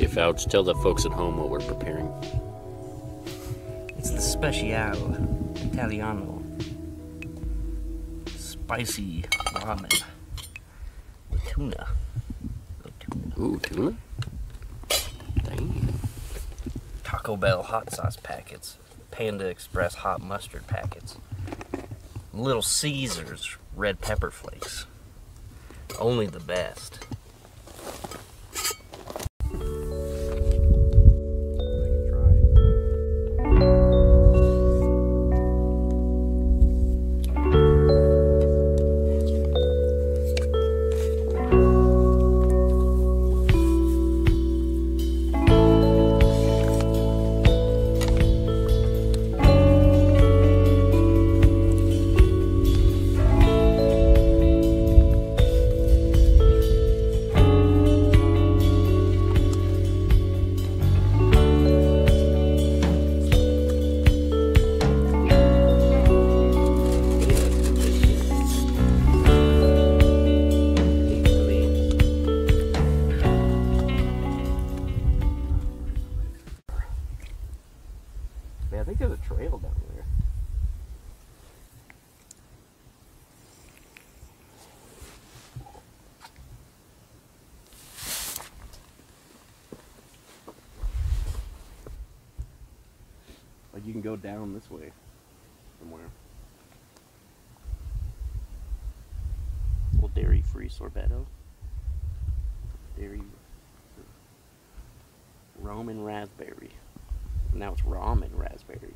If outs, tell the folks at home what we're preparing. It's the special Italiano. Spicy ramen with tuna. Tuna. Ooh, tuna? Dang. Taco Bell hot sauce packets. Panda Express hot mustard packets. Little Caesars red pepper flakes. Only the best. Go down this way somewhere. Well, dairy-free sorbetto. Dairy Roman raspberry. Now it's ramen raspberry.